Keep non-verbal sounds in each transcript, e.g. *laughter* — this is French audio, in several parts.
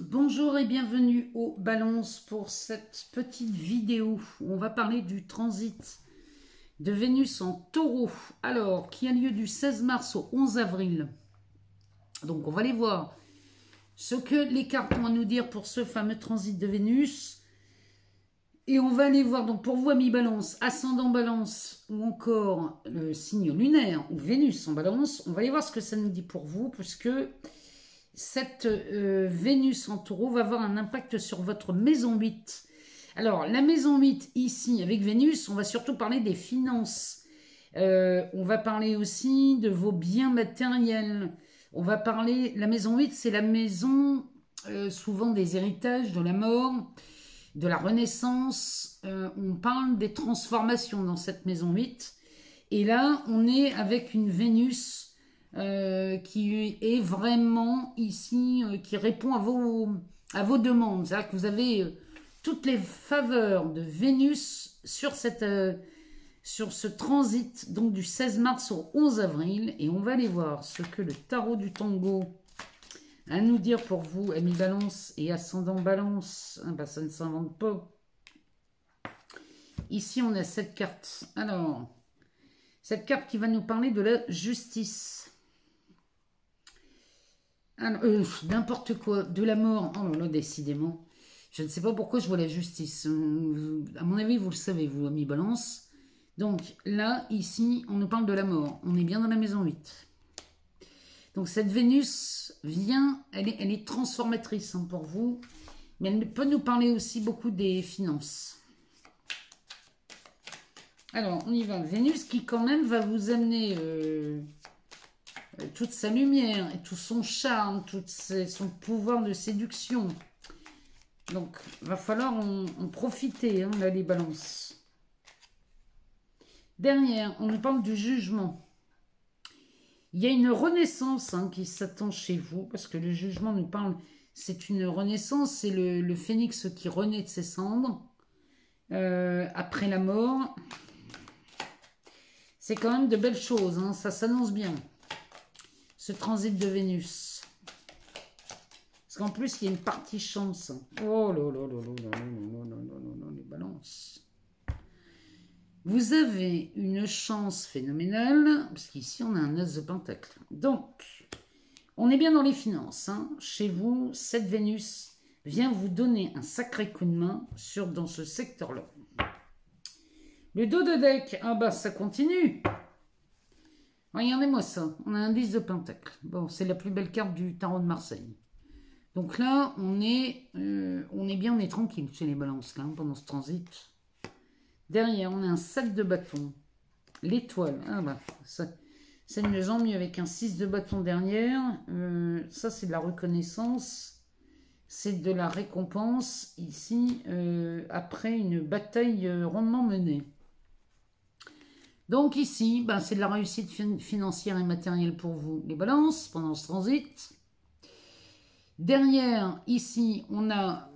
Bonjour et bienvenue au Balance pour cette petite vidéo où on va parler du transit de Vénus en taureau. Alors, qui a lieu du 16 mars au 11 avril. Donc, on va aller voir ce que les cartes ont à nous dire pour ce fameux transit de Vénus. Et on va aller voir, donc pour vous, amis balance, ascendant balance, ou encore le signe lunaire, ou Vénus en balance, on va aller voir ce que ça nous dit pour vous, puisque cette euh, Vénus en taureau va avoir un impact sur votre maison 8. Alors, la maison 8, ici, avec Vénus, on va surtout parler des finances. Euh, on va parler aussi de vos biens matériels. On va parler, la maison 8, c'est la maison euh, souvent des héritages, de la mort, de la renaissance. on parle des transformations dans cette maison 8. Et là, on est avec une Vénus euh, qui est vraiment ici, euh, qui répond à vos, à vos demandes. C'est-à-dire que vous avez euh, toutes les faveurs de Vénus sur, cette, sur ce transit, donc du 16 mars au 11 avril. Et on va aller voir ce que le tarot du tango à nous dire pour vous, amis balance et ascendant balance. Hein, bah, ça ne s'invente pas. Ici, on a cette carte. Alors, cette carte qui va nous parler de la justice. Euh, n'importe quoi, de la mort. Oh là là, décidément. Je ne sais pas pourquoi je vois la justice. Euh, à mon avis, vous le savez, vous, amis balance. Donc là, ici, on nous parle de la mort. On est bien dans la maison 8. Donc cette Vénus vient, elle est, transformatrice hein, pour vous. Mais elle peut nous parler aussi beaucoup des finances. Alors, on y va. Vénus qui quand même va vous amener... Euh, toute sa lumière et tout son charme, tout son pouvoir de séduction. Donc, va falloir en, profiter, hein, là, les balances. Derrière, on nous parle du jugement. Il y a une renaissance hein, qui s'attend chez vous, parce que le jugement nous parle, c'est une renaissance, c'est le, phénix qui renaît de ses cendres euh, après la mort. C'est quand même de belles choses, hein, ça s'annonce bien ce transit de Vénus. Parce qu'en plus, il y a une partie chance. Oh là là les balances. Vous avez une chance phénoménale, parce qu'ici, on a un as de pentacle. Donc, on est bien dans les finances. Hein. Chez vous, cette Vénus vient vous donner un sacré coup de main sur, dans ce secteur-là. Le dos de deck, ah bah ça continue. Regardez-moi ça. On a un 10 de pentacle. Bon, c'est la plus belle carte du tarot de Marseille. Donc là, on est, euh, on est bien, on est tranquille chez les balances là, pendant ce transit. Derrière, on a un 7 de bâton. L'étoile. Ah bah, ça, c'est une maison mieux avec un 6 de bâton derrière. Euh, ça, c'est de la reconnaissance. C'est de la récompense ici, euh, après une bataille rondement menée. Donc ici, ben, c'est de la réussite financière et matérielle pour vous, les balances, pendant ce transit. Derrière, ici, on, a,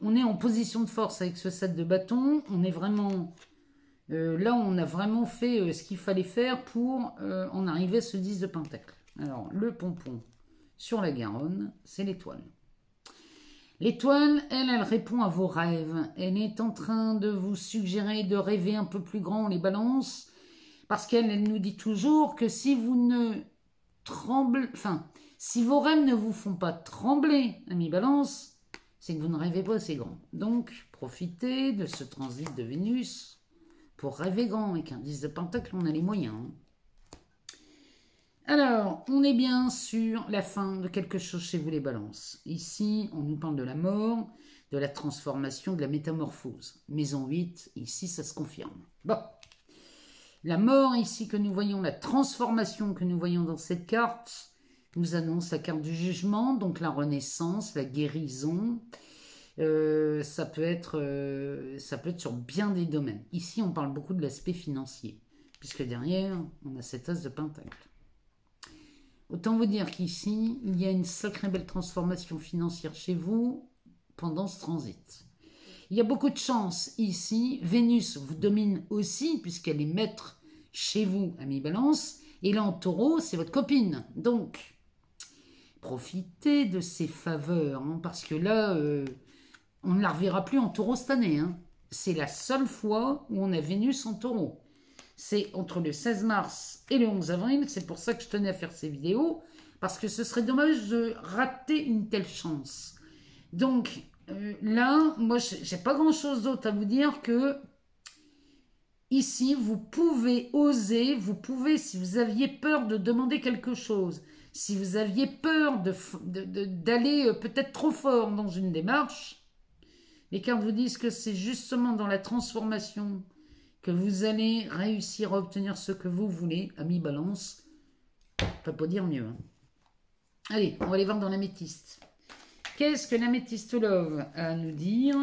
on est en position de force avec ce set de bâtons. On est vraiment... Euh, là, on a vraiment fait euh, ce qu'il fallait faire pour euh, en arriver à ce 10 de pentacle. Alors, le pompon sur la Garonne, c'est l'étoile. L'étoile, elle, elle répond à vos rêves. Elle est en train de vous suggérer de rêver un peu plus grand, les balances parce qu'elle nous dit toujours que si vous ne tremblez, si vos rêves ne vous font pas trembler, ami balance, c'est que vous ne rêvez pas assez grand. Donc, profitez de ce transit de Vénus pour rêver grand. Avec un 10 de pentacle, on a les moyens. Hein. Alors, on est bien sur la fin de quelque chose chez vous les balances. Ici, on nous parle de la mort, de la transformation, de la métamorphose. Maison 8, ici, ça se confirme. Bon. La mort ici que nous voyons, la transformation que nous voyons dans cette carte, nous annonce la carte du jugement, donc la renaissance, la guérison. Euh, ça, peut être, euh, ça peut être sur bien des domaines. Ici, on parle beaucoup de l'aspect financier, puisque derrière, on a cet as de pentacle. Autant vous dire qu'ici, il y a une sacrée belle transformation financière chez vous pendant ce transit. Il y a beaucoup de chance ici. Vénus vous domine aussi, puisqu'elle est maître chez vous, ami balance. Et là, en taureau, c'est votre copine. Donc, Profitez de ces faveurs, hein, parce que là, euh, on ne la reverra plus en taureau cette année. Hein. C'est la seule fois où on a Vénus en taureau. C'est entre le 16 mars et le 11 avril. C'est pour ça que je tenais à faire ces vidéos, parce que ce serait dommage de rater une telle chance. Donc euh, là, moi, j'ai pas grand-chose d'autre à vous dire que ici, vous pouvez oser, vous pouvez, si vous aviez peur de demander quelque chose, si vous aviez peur d'aller de, euh, peut-être trop fort dans une démarche, les cartes vous disent que c'est justement dans la transformation que vous allez réussir à obtenir ce que vous voulez, ami balance. On peut pas dire mieux. Hein. Allez, on va aller voir dans l'améthyste. Qu'est-ce que l'améthyste love a à nous dire?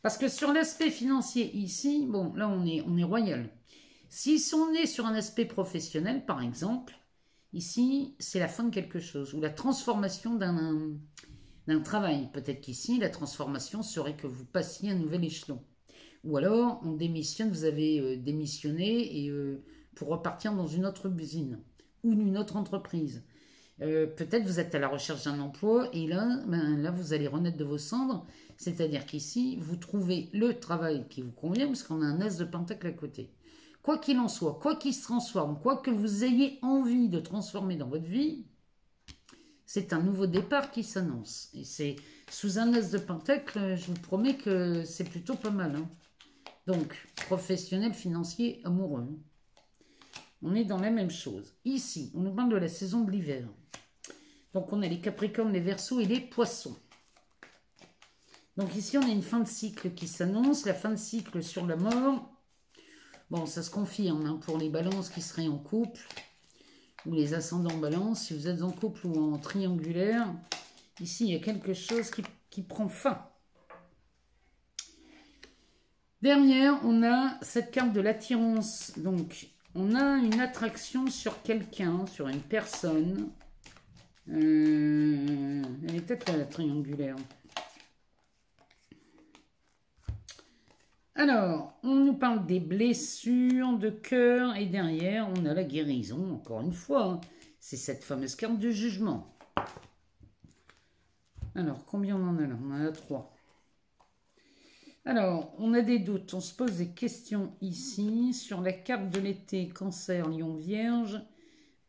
Parce que sur l'aspect financier ici, bon, là on est, on est royal. Si on est sur un aspect professionnel, par exemple, ici c'est la fin de quelque chose, ou la transformation d'un travail. Peut-être qu'ici, la transformation serait que vous passiez un nouvel échelon. Ou alors, on démissionne, vous avez euh, démissionné et euh, pour repartir dans une autre usine ou une autre entreprise. Euh, peut-être vous êtes à la recherche d'un emploi et là, ben, là, vous allez renaître de vos cendres. C'est-à-dire qu'ici, vous trouvez le travail qui vous convient parce qu'on a un as de pentacle à côté. Quoi qu'il en soit, quoi qu'il se transforme, quoi que vous ayez envie de transformer dans votre vie, c'est un nouveau départ qui s'annonce. Et c'est sous un as de pentacle, je vous promets que c'est plutôt pas mal. Hein. Donc, professionnel, financier, amoureux. On est dans la même chose. Ici, on nous parle de la saison de l'hiver. Donc on a les Capricornes, les Verseaux et les Poissons. Donc ici, on a une fin de cycle qui s'annonce, la fin de cycle sur la mort. Bon, ça se confirme hein, pour les balances qui seraient en couple ou les ascendants balance. Si vous êtes en couple ou en triangulaire, ici, il y a quelque chose qui, qui prend fin. Derrière, on a cette carte de l'attirance. Donc, on a une attraction sur quelqu'un, sur une personne. Euh, elle est peut-être la triangulaire. Alors, on nous parle des blessures de cœur et derrière, on a la guérison, encore une fois. Hein. C'est cette fameuse carte du jugement. Alors, combien on en a là? On en a trois. Alors, on a des doutes, on se pose des questions ici sur la carte de l'été Cancer Lion Vierge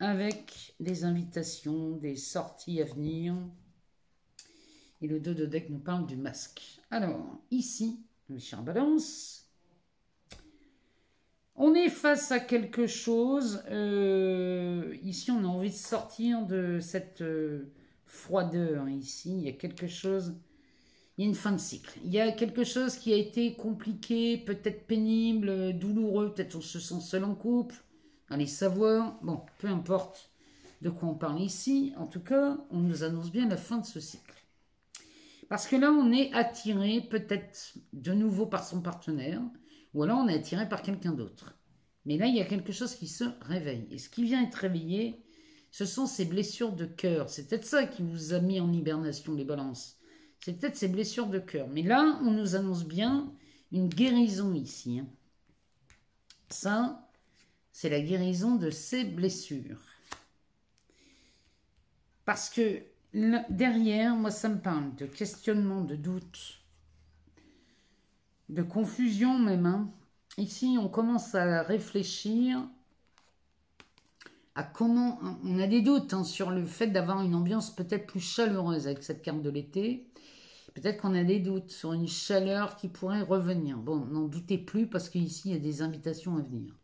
avec des invitations, des sorties à venir. Et le 2 de deck nous parle du masque. Alors, ici, mes chers balances, on est face à quelque chose. Euh, ici, on a envie de sortir de cette euh, froideur. Ici, il y a quelque chose. Il y a une fin de cycle. Il y a quelque chose qui a été compliqué, peut-être pénible, douloureux. Peut-être on se sent seul en couple allez savoir, bon, peu importe de quoi on parle ici, en tout cas, on nous annonce bien la fin de ce cycle. Parce que là, on est attiré peut-être de nouveau par son partenaire, ou alors on est attiré par quelqu'un d'autre. Mais là, il y a quelque chose qui se réveille. Et ce qui vient être réveillé, ce sont ces blessures de cœur. C'est peut-être ça qui vous a mis en hibernation, les balances. C'est peut-être ces blessures de cœur. Mais là, on nous annonce bien une guérison ici. Hein. Ça, c'est la guérison de ses blessures. Parce que derrière, moi, ça me parle de questionnement, de doute, de confusion même. Hein. Ici, on commence à réfléchir à comment... On a des doutes hein, sur le fait d'avoir une ambiance peut-être plus chaleureuse avec cette carte de l'été. Peut-être qu'on a des doutes sur une chaleur qui pourrait revenir. Bon, n'en doutez plus parce qu'ici, il y a des invitations à venir.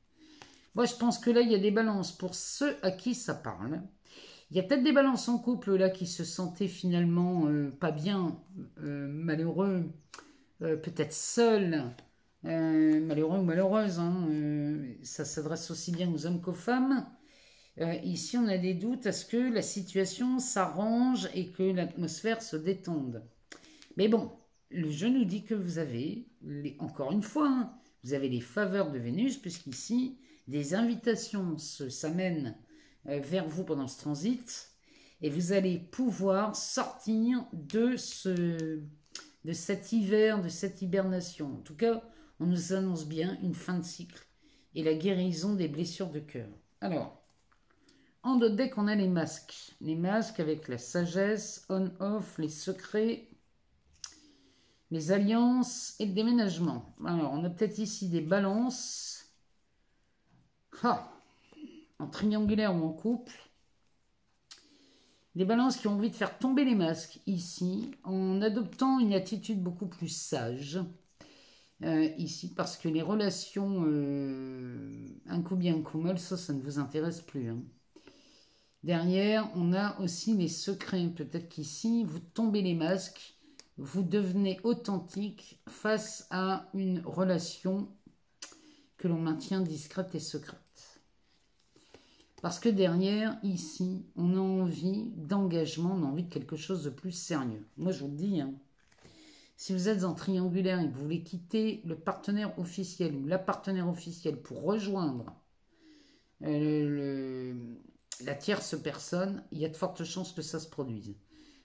Moi, je pense que là, il y a des balances pour ceux à qui ça parle. Il y a peut-être des balances en couple là qui se sentaient finalement euh, pas bien, euh, malheureux, euh, peut-être seuls, malheureux ou malheureuses. Hein, ça s'adresse aussi bien aux hommes qu'aux femmes. ici, on a des doutes à ce que la situation s'arrange et que l'atmosphère se détende. Mais bon, le jeu nous dit que vous avez, encore une fois, hein, vous avez les faveurs de Vénus, puisqu'ici, des invitations s'amènent euh, vers vous pendant ce transit et vous allez pouvoir sortir de, ce, de cet hiver, de cette hibernation. En tout cas, on nous annonce bien une fin de cycle et la guérison des blessures de cœur. Alors, En d'autres deck, on a les masques. Les masques avec la sagesse, on-off, les secrets, les alliances et le déménagement. Alors, on a peut-être ici des balances. En triangulaire ou en couple. Des balances qui ont envie de faire tomber les masques ici, en adoptant une attitude beaucoup plus sage. Euh, ici, parce que les relations euh, un coup bien, un coup mal, ça, ça ne vous intéresse plus. Hein. Derrière, on a aussi les secrets. Peut-être qu'ici, vous tombez les masques, vous devenez authentique face à une relation que l'on maintient discrète et secrète. Parce que derrière, ici, on a envie d'engagement, on a envie de quelque chose de plus sérieux. Moi, je vous le dis, hein, si vous êtes en triangulaire et que vous voulez quitter le partenaire officiel ou la partenaire officielle pour rejoindre euh, la tierce personne, il y a de fortes chances que ça se produise.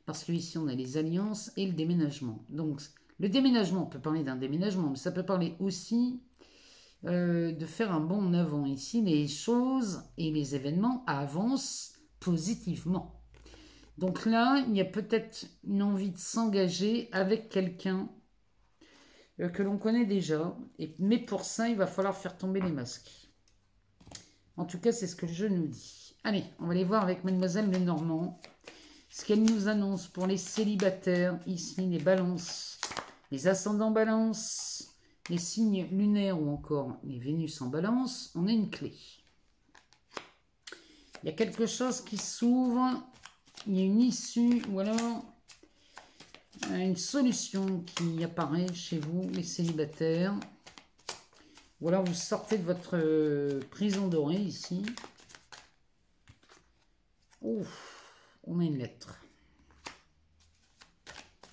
Parce qu'ici, on a les alliances et le déménagement. Donc, le déménagement, on peut parler d'un déménagement, mais ça peut parler aussi euh, de faire un bond en avant. Ici, les choses et les événements avancent positivement. Donc là, il y a peut-être une envie de s'engager avec quelqu'un euh, que l'on connaît déjà. Et, mais pour ça, il va falloir faire tomber les masques. En tout cas, c'est ce que le jeu nous dit. Allez, on va aller voir avec Mademoiselle Lenormand ce qu'elle nous annonce pour les célibataires. Ici, les balances, les ascendants balances, signes lunaires ou encore les Vénus en balance, on a une clé. Il y a quelque chose qui s'ouvre, il y a une issue ou alors une solution qui apparaît chez vous, les célibataires. Ou alors vous sortez de votre euh, prison dorée ici. Ouf, on a une lettre.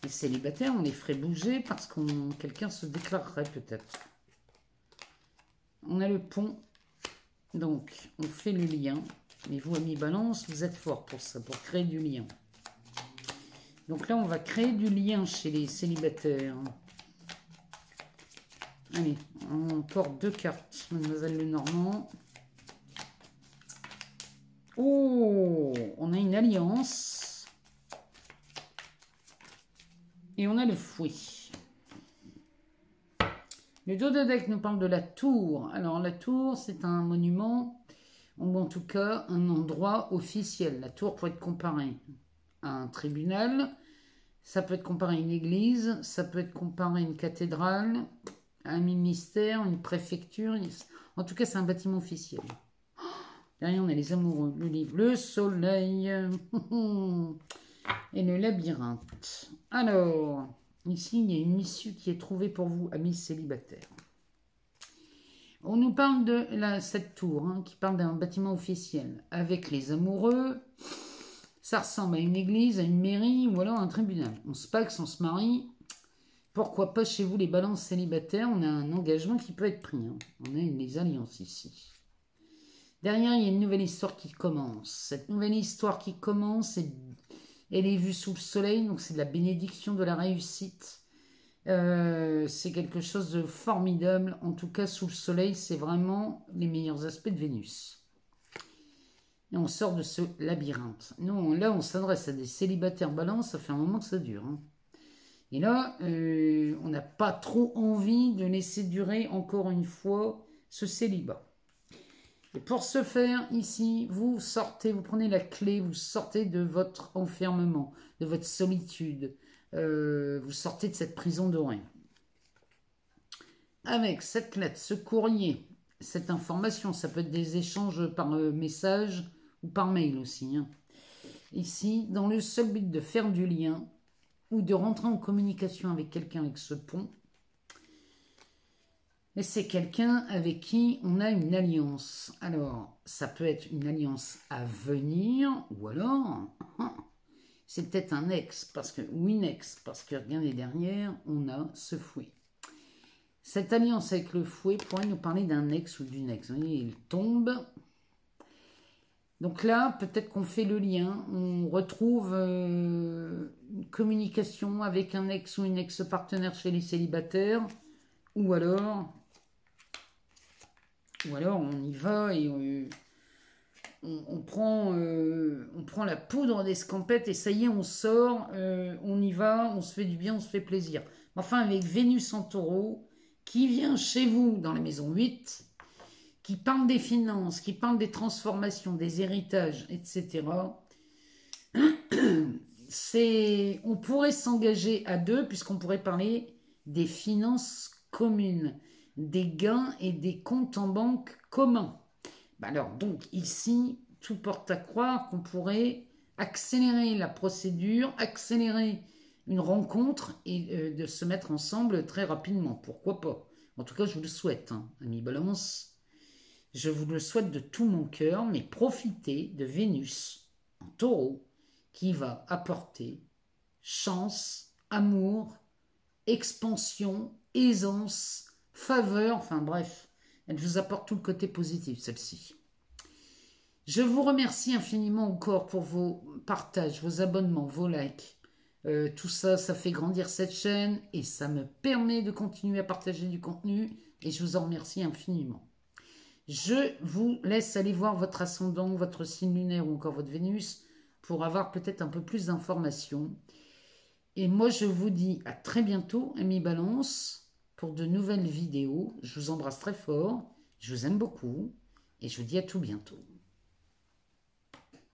Célibataires, on les ferait bouger parce qu'on quelqu'un se déclarerait peut-être. On a le pont. Donc, on fait le lien. Mais vous, amis balance, vous êtes fort pour ça, pour créer du lien. Donc là, on va créer du lien chez les célibataires. Allez, on porte deux cartes, Mademoiselle Lenormand. Oh, on a une alliance. Et on a le fouet. Le dos de deck nous parle de la tour. Alors la tour, c'est un monument, ou en tout cas un endroit officiel. La tour peut être comparée à un tribunal, ça peut être comparé à une église, ça peut être comparé à une cathédrale, à un ministère, une préfecture. En tout cas, c'est un bâtiment officiel. Derrière, on a les amoureux, le livre, le soleil. *laughs* et le labyrinthe. Alors, ici, il y a une issue qui est trouvée pour vous, amis célibataires. On nous parle de cette tour, hein, qui parle d'un bâtiment officiel, avec les amoureux. Ça ressemble à une église, à une mairie ou alors à un tribunal. On se paxe, on se marie. Pourquoi pas chez vous les balances célibataires? On a un engagement qui peut être pris. Hein. On a les alliances ici. Derrière, il y a une nouvelle histoire qui commence. Cette nouvelle histoire qui commence est elle est vue sous le soleil, donc c'est de la bénédiction de la réussite. Euh, c'est quelque chose de formidable. En tout cas, sous le soleil, c'est vraiment les meilleurs aspects de Vénus. Et on sort de ce labyrinthe. Nous, là, on s'adresse à des célibataires balance, ça fait un moment que ça dure. Hein. Et là, euh, on n'a pas trop envie de laisser durer encore une fois ce célibat. Et pour ce faire, ici, vous sortez, vous prenez la clé, vous sortez de votre enfermement, de votre solitude. Euh, vous sortez de cette prison dorée. Avec cette lettre, ce courrier, cette information, ça peut être des échanges par euh, message ou par mail aussi. Hein. Ici, dans le seul but de faire du lien ou de rentrer en communication avec quelqu'un avec ce pont, c'est quelqu'un avec qui on a une alliance. Alors, ça peut être une alliance à venir, ou alors, *laughs* c'est peut-être un ex, parce que, ou une ex, parce que regardez derrière, on a ce fouet. Cette alliance avec le fouet pourrait nous parler d'un ex ou d'une ex. Il tombe. Donc là, peut-être qu'on fait le lien, on retrouve euh, une communication avec un ex ou une ex-partenaire chez les célibataires, ou alors ou alors on y va et on, prend, euh, on prend la poudre d'escampette et ça y est, on sort, euh, on y va, on se fait du bien, on se fait plaisir. Enfin, avec Vénus en taureau, qui vient chez vous dans la maison 8, qui parle des finances, qui parle des transformations, des héritages, etc. *clears throat* On pourrait s'engager à deux puisqu'on pourrait parler des finances communes, des gains et des comptes en banque communs. Bah alors, donc, ici, tout porte à croire qu'on pourrait accélérer la procédure, accélérer une rencontre et euh, de se mettre ensemble très rapidement. Pourquoi pas? En tout cas, je vous le souhaite, hein, ami Balance. Je vous le souhaite de tout mon cœur, mais profitez de Vénus en taureau qui va apporter chance, amour, expansion, aisance, faveur, enfin bref, elle vous apporte tout le côté positif, celle-ci. Je vous remercie infiniment encore pour vos partages, vos abonnements, vos likes. Euh, tout ça, ça fait grandir cette chaîne et ça me permet de continuer à partager du contenu et je vous en remercie infiniment. Je vous laisse aller voir votre ascendant, votre signe lunaire ou encore votre Vénus pour avoir peut-être un peu plus d'informations. Et moi, je vous dis à très bientôt, Ami Balance, pour de nouvelles vidéos. Je vous embrasse très fort, je vous aime beaucoup et je vous dis à tout bientôt.